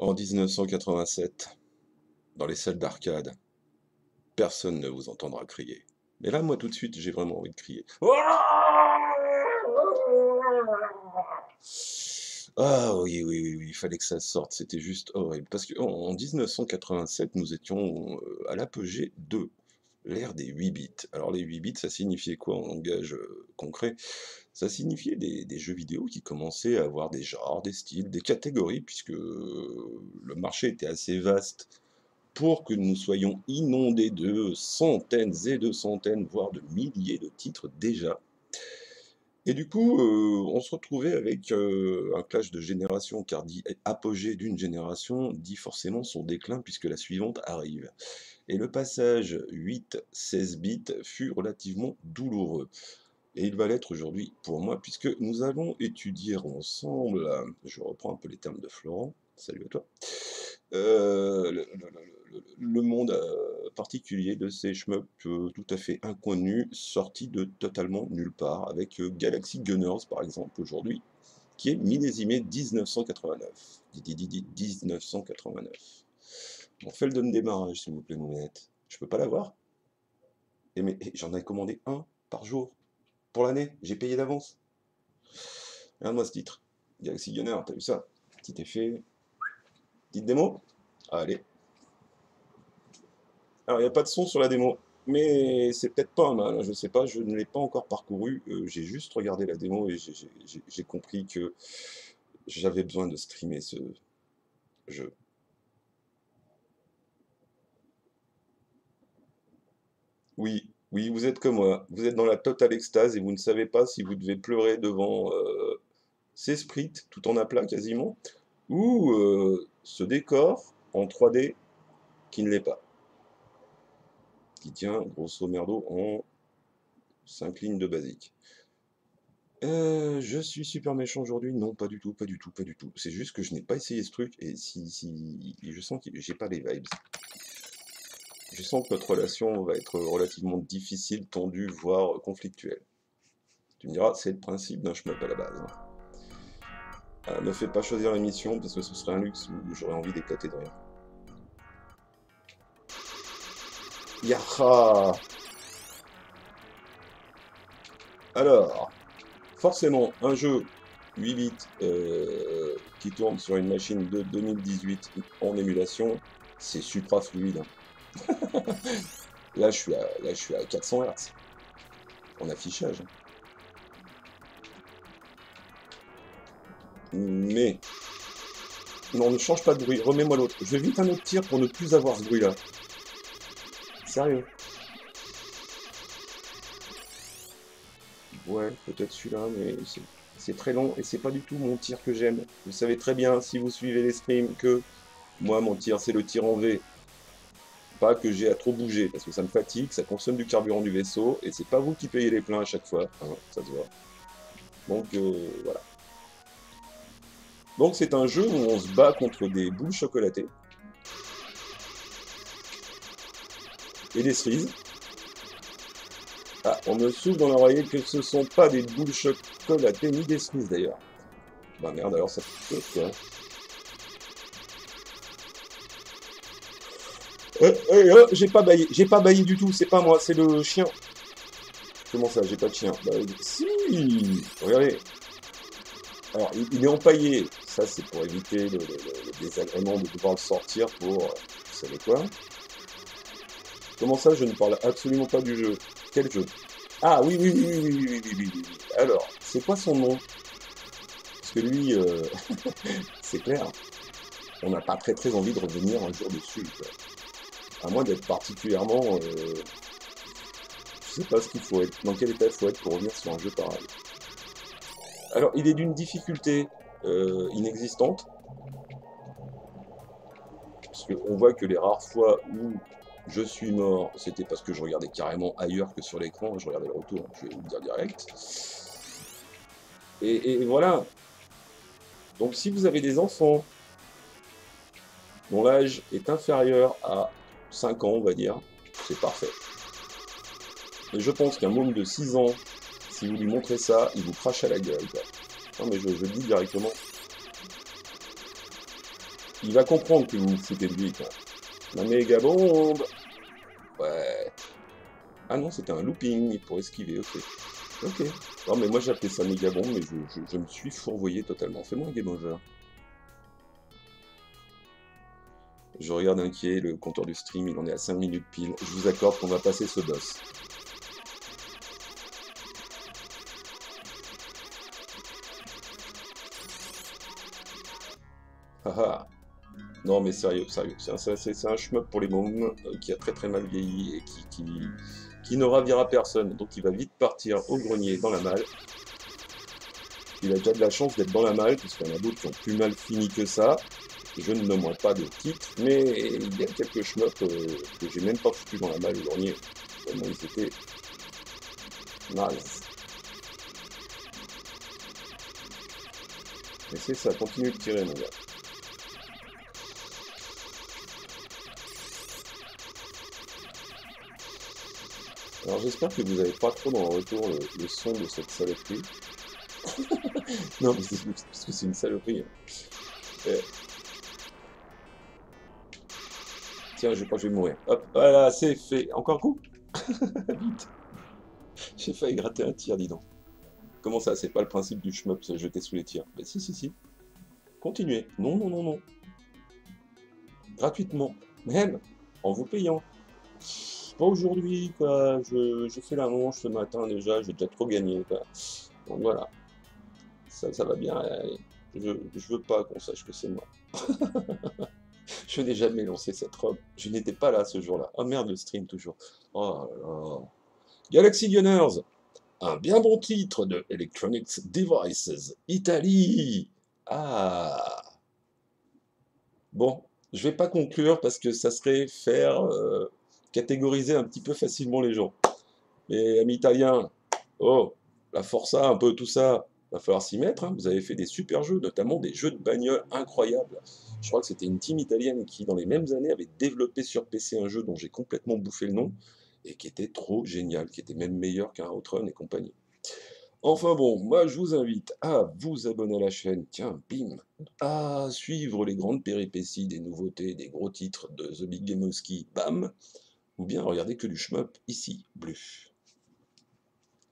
En 1987, dans les salles d'arcade, personne ne vous entendra crier. Mais là, moi, tout de suite, j'ai vraiment envie de crier. Ah oui, oui, oui, oui, il fallait que ça sorte, c'était juste horrible. Parce qu'en 1987, nous étions euh, à l'apogée de l'ère des 8 bits. Alors les 8 bits, ça signifiait quoi en langage euh, concret? Ça signifiait des, jeux vidéo qui commençaient à avoir des genres, des styles, des catégories, puisque euh, le marché était assez vaste pour que nous soyons inondés de centaines et de centaines, voire de milliers de titres déjà. Et du coup, euh, on se retrouvait avec euh, un clash de génération, car dit apogée d'une génération dit forcément son déclin puisque la suivante arrive. Et le passage 8-16 bits fut relativement douloureux. Et il va l'être aujourd'hui pour moi, puisque nous allons étudier ensemble, je reprends un peu les termes de Florent, salut à toi, euh, le, monde euh, particulier de ces shmups euh, tout à fait inconnus, sortis de totalement nulle part, avec Galaxy Gunners par exemple aujourd'hui, qui est millésimé 1989. 1989. On fait le démarrage s'il vous plaît, Mounette. Je peux pas l'avoir? Et mais j'en ai commandé un par jour pour l'année. J'ai payé d'avance. Regarde-moi ce titre. Galaxy Gunner, t'as vu ça? Petit effet, Petite démo Allez. Alors, il n'y a pas de son sur la démo, mais c'est peut-être pas mal, hein, je ne sais pas, je ne l'ai pas encore parcouru, euh, j'ai juste regardé la démo et j'ai compris que j'avais besoin de streamer ce jeu. Oui, oui, vous êtes comme moi, vous êtes dans la totale extase et vous ne savez pas si vous devez pleurer devant euh, ces sprites, tout en aplat quasiment, ou euh, ce décor en 3D qui ne l'est pas. Qui tient, grosso merdo, en 5 lignes de basique. Euh, je suis super méchant aujourd'hui Non, pas du tout, pas du tout, pas du tout. C'est juste que je n'ai pas essayé ce truc et si, si je sens que j'ai pas les vibes. Je sens que notre relation va être relativement difficile, tendue, voire conflictuelle. Tu me diras, c'est le principe d'un chemin à la base. Hein. Euh, ne fais pas choisir l'émission parce que ce serait un luxe où j'aurais envie d'éclater de rire. Yaha Alors, forcément, un jeu 8 bits euh, qui tourne sur une machine de 2018 en émulation, c'est supra fluide. Là, je suis à, là, je suis à 400 Hz en affichage. Mais... Non, ne change pas de bruit. Remets-moi l'autre. Je vais vite un autre tir pour ne plus avoir ce bruit-là. Sérieux. Ouais, peut-être celui-là, mais c'est très long et c'est pas du tout mon tir que j'aime. Vous savez très bien, si vous suivez les streams, que moi, mon tir, c'est le tir en V. Pas que j'ai à trop bouger, parce que ça me fatigue, ça consomme du carburant du vaisseau, et c'est pas vous qui payez les pleins à chaque fois. Ça se voit. Donc, euh, voilà. Donc c'est un jeu où on se bat contre des boules chocolatées. Et des cerises. Ah, on me souffle dans l'oreille que ce sont pas des boules chocolatées ni des cerises d'ailleurs. Bah merde, alors ça fait euh, euh, euh, j'ai pas baillé, j'ai pas baillé du tout, c'est pas moi, c'est le chien. Comment ça, j'ai pas de chien? Bah si Regardez, alors, il, est empaillé. Ça, c'est pour éviter le, désagrément de devoir le sortir pour... Euh, vous savez quoi Comment ça, je ne parle absolument pas du jeu? Quel jeu? Ah, oui, oui, oui, oui, oui, oui, oui, oui, oui. Alors, c'est quoi son nom? Parce que lui, euh, c'est clair, on n'a pas très très envie de revenir un jour dessus. À moins d'être particulièrement... Euh... Je sais pas ce qu'il faut être, dans quel état il faut être pour revenir sur un jeu pareil. Alors, il est d'une difficulté euh, inexistante. Parce qu'on voit que les rares fois où je suis mort, c'était parce que je regardais carrément ailleurs que sur l'écran. Je regardais le retour, je vais vous le dire direct. Et, voilà. Donc, si vous avez des enfants dont l'âge est inférieur à 5 ans, on va dire, c'est parfait. Et je pense qu'un môme de 6 ans si vous lui montrez ça, il vous crache à la gueule. Non mais je, le dis directement. Il va comprendre que vous vous foutez de lui. La méga bombe Ouais. Ah non, c'était un looping pour esquiver, ok. Ok. Non, mais moi j'appelais ça méga bombe, mais je, je me suis fourvoyé totalement. Fais-moi un game over. Je regarde inquiet le compteur du stream, il en est à 5 minutes pile. Je vous accorde qu'on va passer ce boss. Haha. Non mais sérieux, sérieux. C'est un, shmup pour les mômes euh, qui a très très mal vieilli et qui, qui, qui ne ravira personne. Donc il va vite partir au grenier dans la malle. Il a déjà de la chance d'être dans la malle, puisqu'il y en a d'autres qui ont plus mal fini que ça. Je ne nommerai pas de titre, mais il y a quelques shmups euh, que j'ai même pas foutu dans la malle au grenier. Tellement ils étaient nice. Mais c'est ça, continue de tirer mon gars. Alors j'espère que vous n'avez pas trop dans le retour le, son de cette saloperie. non, mais c'est parce que c'est une saloperie. Eh. Tiens, je crois que je vais mourir. Hop, voilà, c'est fait. Encore un coup Vite. J'ai failli gratter un tir, dis donc. Comment ça, c'est pas le principe du shmup, se jeter sous les tirs? Mais si, si, si. Continuez. Non, non, non, non. Gratuitement. Même en vous payant. Pas aujourd'hui, quoi. Je, fais la manche ce matin déjà, j'ai déjà trop gagné, voilà. Ça, ça va bien. Je, je veux pas qu'on sache que c'est moi. je n'ai jamais lancé cette robe. Je n'étais pas là ce jour-là. Oh merde, le stream toujours. Oh là. Galaxy Gunners, un bien bon titre de Electronics Devices, Italie. Ah. Bon, je vais pas conclure parce que ça serait faire euh, catégoriser un petit peu facilement les gens. Mais amis italiens, oh, la Forza, un peu tout ça, va falloir s'y mettre. Hein. Vous avez fait des super jeux, notamment des jeux de bagnole incroyables. Je crois que c'était une team italienne qui, dans les mêmes années, avait développé sur PC un jeu dont j'ai complètement bouffé le nom, et qui était trop génial, qui était même meilleur qu'un Outrun et compagnie. Enfin bon, moi je vous invite à vous abonner à la chaîne, tiens, bim, à suivre les grandes péripéties des nouveautés, des gros titres de The Big Game bam, ou bien regarder que du shmup ici, bleu.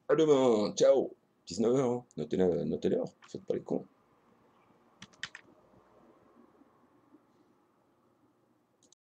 À demain, ciao 19h, hein. notez l'heure, faites pas les cons.